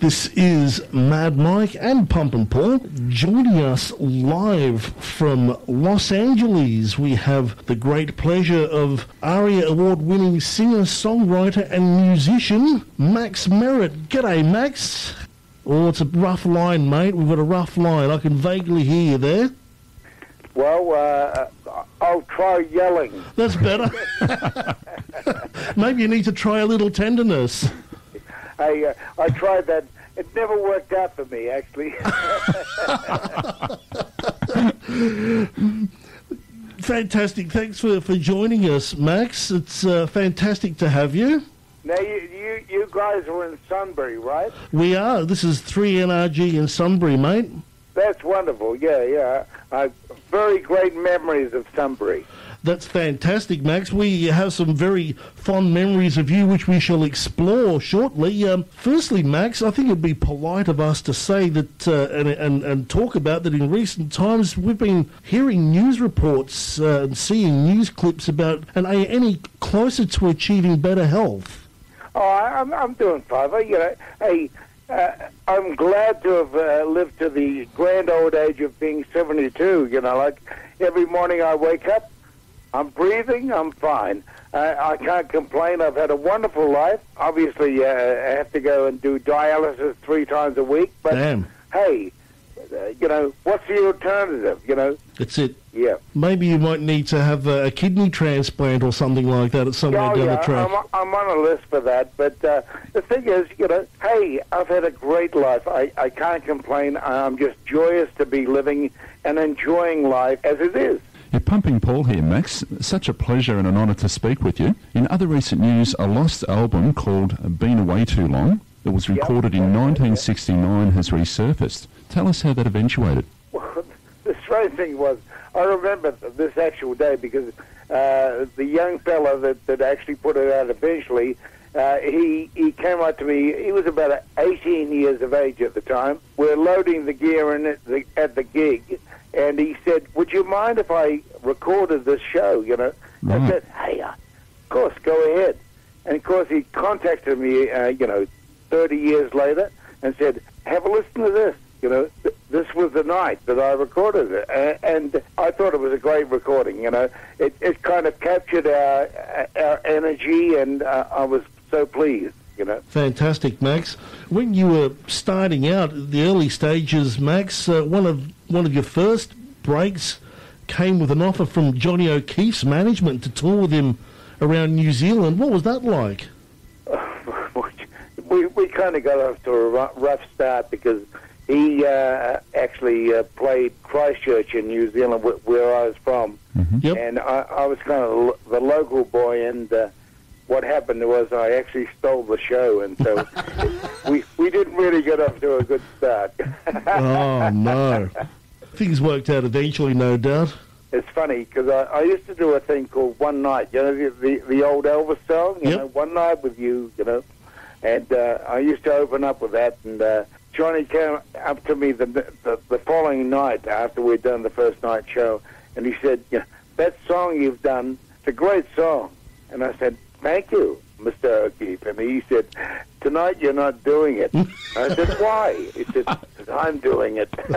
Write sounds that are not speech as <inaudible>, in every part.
This is Mad Mike and Pump and Paul joining us live from Los Angeles. We have the great pleasure of ARIA award winning singer, songwriter, and musician Max Merritt. G'day, Max. Oh, it's a rough line, mate. We've got a rough line. I can vaguely hear you there. Well, uh, I'll try yelling. That's better. <laughs> <laughs> Maybe you need to try a little tenderness. I uh, I tried that. It never worked out for me, actually. <laughs> Fantastic. Thanks for, for joining us, Max. It's uh, fantastic to have you. now you, you you guys are in Sunbury, right? We are. This is 3NRG in Sunbury, mate. That's wonderful. Yeah, yeah. Uh, very great memories of Sunbury. That's fantastic, Max. We have some very fond memories of you, which we shall explore shortly. Um, firstly, Max, I think it'd be polite of us to say that uh, and, and, and talk about that in recent times we've been hearing news reports uh, and seeing news clips about, and are you any closer to achieving better health? Oh, I- I'm I'm doing fine. You know, hey, uh, I'm glad to have uh, lived to the grand old age of being 72. You know, like every morning I wake up, I'm breathing, I'm fine. Uh, I can't complain. I've had a wonderful life. Obviously, uh, I have to go and do dialysis three times a week. But Damn. hey, uh, you know, what's the alternative? You know, That's it. yeah. Maybe you might need to have a, a kidney transplant or something like that at somewhere Oh, down yeah, the track. I'm, I'm on a list for that. But uh, the thing is, you know, hey, I've had a great life. I, I can't complain. I'm just joyous to be living and enjoying life as it is. You're pumping Paul here, Max. Such a pleasure and an honour to speak with you. In other recent news, a lost album called Been Away Too Long that was recorded in 1969 has resurfaced. Tell us how that eventuated. <laughs> Well, the strange thing was, I remember this actual day because uh, the young fella that, that actually put it out eventually, uh, he he came up to me. He was about 18 years of age at the time. We're loading the gear in at the, at the gig, and he said, "Would you mind if I recorded this show?" You know, I said, "Hey, uh, of course, go ahead." And of course, he contacted me, uh, you know, 30 years later, and said, "Have a listen to this." You know, th- this was the night that I recorded it, A- and I thought it was a great recording. You know, it it kind of captured our our energy, and uh, I was so pleased. You know, Fantastic, Max. When you were starting out, the early stages, Max, uh, one of one of your first breaks came with an offer from Johnny O'Keefe's management to tour with him around New Zealand. What was that like? <laughs> we we kind of got off to a rough start because he uh, actually uh, played Christchurch in New Zealand, where I was from, Yep. and I, I was kind of the local boy. And uh, what happened was I actually stole the show, and so <laughs> we we didn't really get off to a good start. <laughs> oh no. Things worked out eventually, no doubt. It's funny because I, I used to do a thing called One Night. You know the the, the old Elvis song. You Yep. know, One Night with You. You know, and uh, I used to open up with that. And uh, Johnny came up to me the, the the following night after we'd done the first night show, and he said, "Yeah, that song you've done, it's a great song." And I said, "Thank you, Mr. O'Keefe." And he said, "Tonight you're not doing it." I said, "Why?" He said, "I'm doing it." <laughs>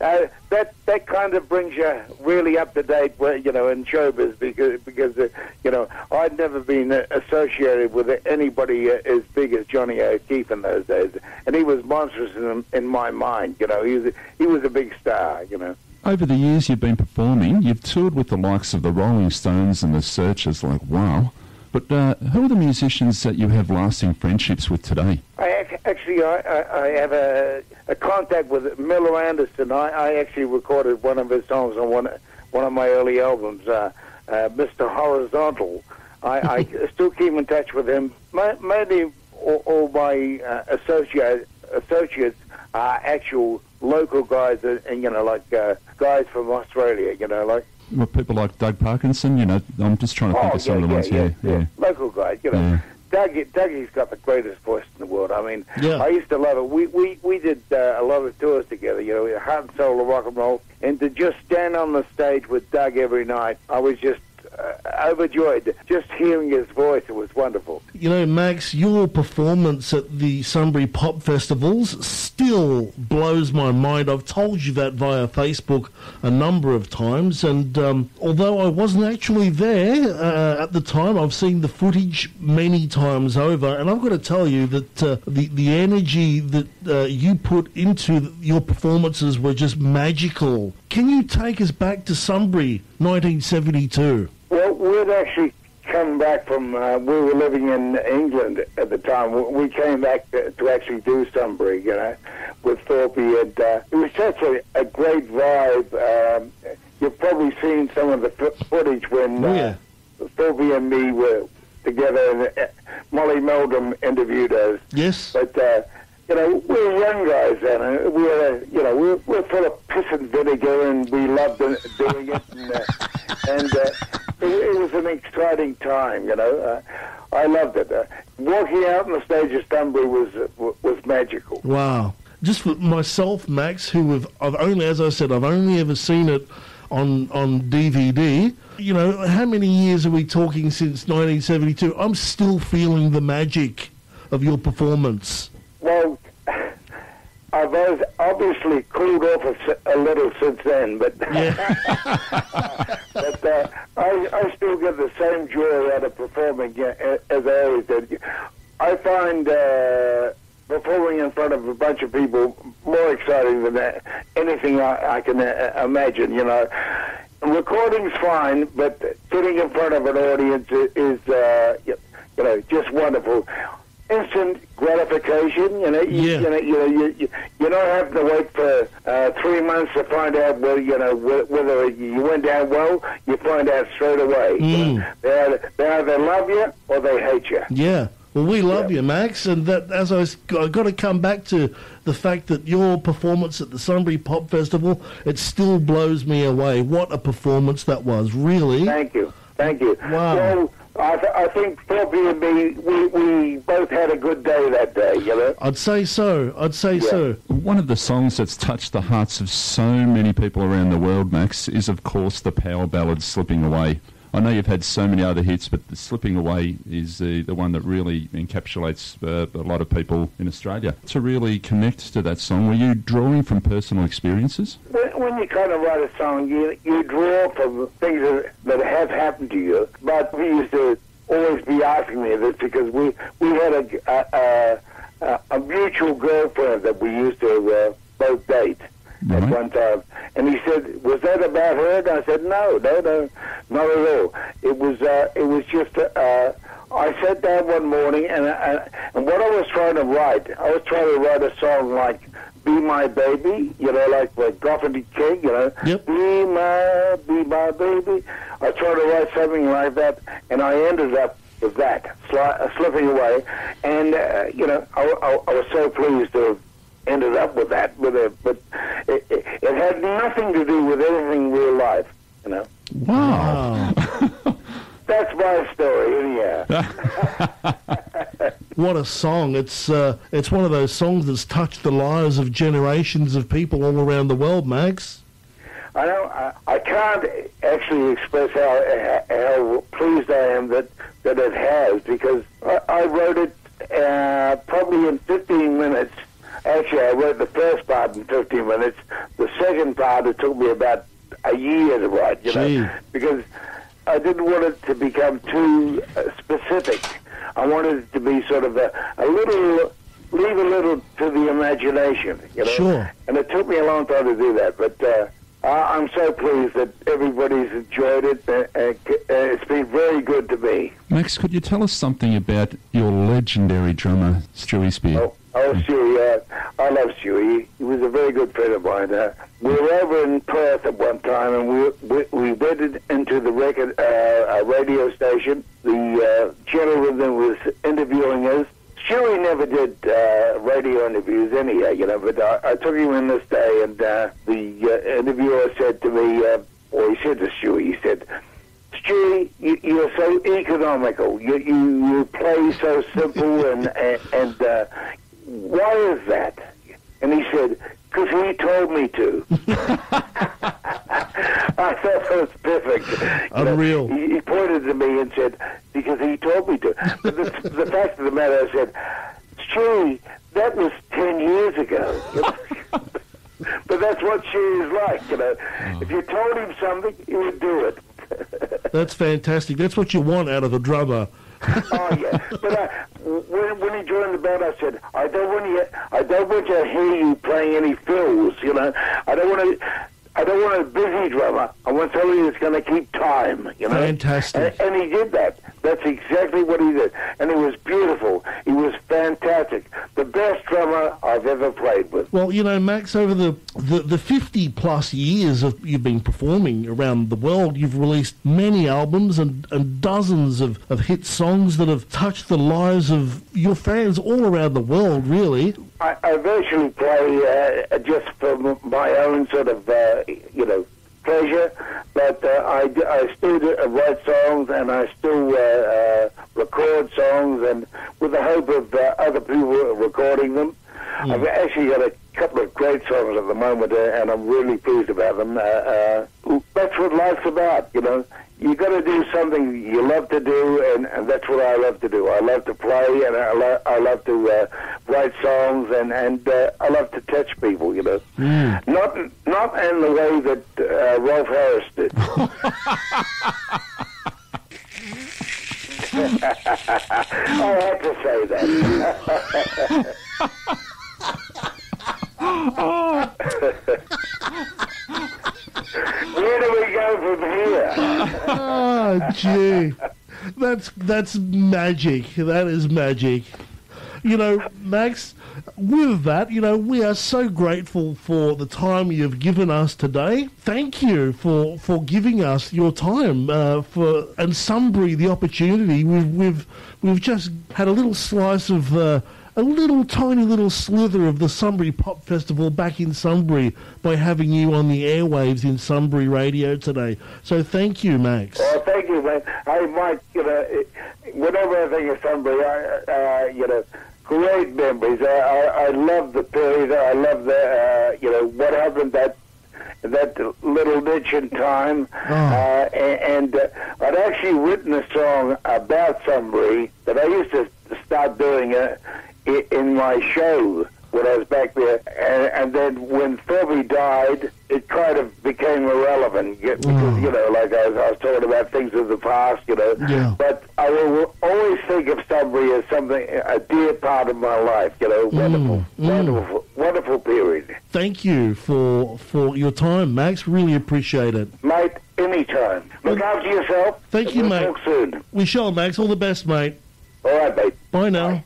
uh, that that kind of brings you really up to date, you know, in showbiz because because uh, you know I'd never been uh, associated with anybody uh, as big as Johnny O'Keefe in those days, and he was monstrous in, in my mind. You know, he was he was a big star. You know. Over the years you've been performing, you've toured with the likes of the Rolling Stones and the Searchers, like wow. But uh, who are the musicians that you have lasting friendships with today? I actually I, I, I have a, a contact with Miller Anderson. I, I actually recorded one of his songs on one one of my early albums, uh, uh, Mr. Horizontal. I, I <laughs> still keep in touch with him. Ma- Mainly, all, all my uh, associate, associates are actual local guys, uh, and you know, like uh, guys from Australia. You know, like Well, people like Doug Parkinson, you know, I'm just trying to think Oh, of some yeah, of the ones. yeah, Yeah, yeah. Local guys, you know. Yeah. Dougie, Dougie's got the greatest voice in the world. I mean, Yeah. I used to love it. We we we did uh, a lot of tours together, you know, heart and soul of rock and roll, and to just stand on the stage with Doug every night, I was just uh, overjoyed just hearing his voice. It was wonderful. You know, Max, your performance at the Sunbury Pop Festivals still blows my mind. I've told you that via Facebook a number of times, and um, although I wasn't actually there uh, at the time, I've seen the footage many times over, and I've got to tell you that uh, the the energy that uh, you put into your performances were just magical. Can you take us back to Sunbury, 1972? Well, we'd actually come back from, uh, we were living in England at the time. We came back to, to actually do Sunbury, you know, with Thorpe. And uh, it was such a, a great vibe. Um, you've probably seen some of the footage when Oh, yeah. uh, Thorpe and me were together and uh, Molly Meldrum interviewed us. Yes. But uh, you know, we were young guys then. And we were, uh, you know, we were, we were full of piss and vinegar, and we loved doing it. And, uh, <laughs> and uh, it, it was an exciting time. You know, uh, I loved it. Uh, walking out on the stage of Sunbury was uh, was magical. Wow. Just for myself, Max, who have I've only, as I said, I've only ever seen it on on DVD. You know, how many years are we talking since 1972? I'm still feeling the magic of your performance. I've obviously cooled off a, a little since then, but <laughs> but uh, I, I still get the same joy out of performing as I always did. I find uh, performing in front of a bunch of people more exciting than uh, anything I, I can uh, imagine. You know, recording's fine, but sitting in front of an audience is, uh, you know, just wonderful. Instant gratification, you know. You, Yeah. you know, you know, you, you, you don't have to wait for uh, three months to find out whether you know whether you went down well. You find out straight away. Mm. They either, they either love you or they hate you. Yeah. Well, we love Yeah. you, Max, and that as I was, I got to come back to the fact that your performance at the Sunbury Pop Festival, it still blows me away. What a performance that was, really. Thank you, thank you. Wow. Well, I, th- I think Thorpie and me, we, we both had a good day that day. You know. I'd say so. I'd say Yeah. so. One of the songs that's touched the hearts of so many people around the world, Max, is of course the power ballad "Slipping Away." I know you've had so many other hits, but the "Slipping Away" is the, the one that really encapsulates uh, a lot of people in Australia. To really connect to that song, were you drawing from personal experiences? When, you kind of write a song, you you draw from things that, that have happened to you. But we used to always be asking me this because we we had a a, a, a mutual girlfriend that we used to uh, both date Right. at one time, and he said, "Was that about her?" And I said, "No, no, no, not at all. It was uh, it was just." Uh, I sat down one morning, and uh, and what I was trying to write, I was trying to write a song like "Be My Baby," you know, like like Goffin King, you know, Yep. "Be My, Be My Baby." I tried to write something like that, and I ended up with that, sli- uh, slipping away, and uh, you know, I, I, I was so pleased to have ended up with that, with it, but it, it, it had nothing to do with anything real life, you know. Wow. <laughs> That's my story, anyhow. <laughs> what a song. It's uh, it's one of those songs that's touched the lives of generations of people all around the world, Max. I don't. I, I can't actually express how how pleased I am that that it has because I, I wrote it uh, probably in 15 minutes. Actually, I wrote the first part in 15 minutes. The second part it took me about a year to write. You Gee. know, because I didn't want it to become too uh, specific. I wanted it to be sort of a, a little, leave a little to the imagination. You know. Sure. And it took me a long time to do that, but uh, I- I'm so pleased that everybody's enjoyed it. Uh, uh, it's been very good to me. Max, could you tell us something about your legendary drummer, Stewie Speer? Oh, oh Stewie, I love Stewie. He was a very good friend of mine. Uh, we were over in Perth at one time, and we we, we went into the record uh, a radio station. The uh, gentleman was interviewing us. Stewie never did uh, radio interviews anyhow, you know, but I, I took him in this day, and uh, the uh, interviewer said to me, uh, or he said to Stewie, he said, Stewie, you, you're so economical. You, you, you play so simple, and, and, and uh, why is that? And he said, because he told me to. <laughs> I thought that was perfect. You know, Unreal. he, he pointed to me and said, because he told me to. But the, the fact of the matter, I said, Stewie, that was 10 years ago. <laughs> but that's what she is like, you know. If you told him something, he would do it. That's fantastic. That's what you want out of a drummer. oh yeah, but uh, when, when he joined the band, I said, I don't want you, I don't want to hear you playing any fills. You know, I don't want to. I don't want a busy drummer. I want somebody that's going to keep time. You know, Fantastic. And, and he did that. That's exactly what he did, and it was beautiful. He was fantastic. Best drummer I've ever played with. Well, you know, Max, over the, the, the 50 plus years of you've been performing around the world, you've released many albums and, and dozens of, of hit songs that have touched the lives of your fans all around the world, really. I, I virtually play uh, just for my own sort of, uh, you know, pleasure, but uh, I, d- I still do, uh, write songs and I still uh, uh, record songs, and with the hope of uh, other people recording them. I've actually got a couple of great songs at the moment, uh, and I'm really pleased about them. Uh, uh, that's what life's about, you know. You've got to do something you love to do, and, and that's what I love to do. I love to play, and I, lo- I love to uh, write songs, and and uh, I love to touch people, you know. Not not in the way that uh, Rolf Harris did. <laughs> I had to say that. <laughs> Where do we go from here? Oh, gee. That's, that's magic. That is magic. You know, Max, with that, you know, we are so grateful for the time you've given us today. Thank you for, for giving us your time uh, for and Sunbury the opportunity. We've we've we've just had a little slice of uh, a little tiny little slither of the Sunbury Pop Festival back in Sunbury by having you on the airwaves in Sunbury Radio today. So thank you, Max. Well, thank you, man. I might, you know, whenever I think of Sunbury, I, uh, you know, great memories. I, I, I love the period. I love the, uh, you know, what happened that that little niche in time. Oh. Uh, and and uh, I'd actually written a song about Sunbury that I used to start doing uh, i- in my show when I was back there. And, and then when Thorpie died, it kind of became irrelevant because, you know, like I was, I was talking about things of the past, you know. Yeah. But I will always think of Sunbury as something, a dear part of my life, you know. Wonderful, mm. wonderful, wonderful period. Thank you for for your time, Max. Really appreciate it. Mate, anytime. Look after yourself. Thank you, we'll mate. Talk soon. We shall, Max. All the best, mate. All right, mate. Bye now. Bye.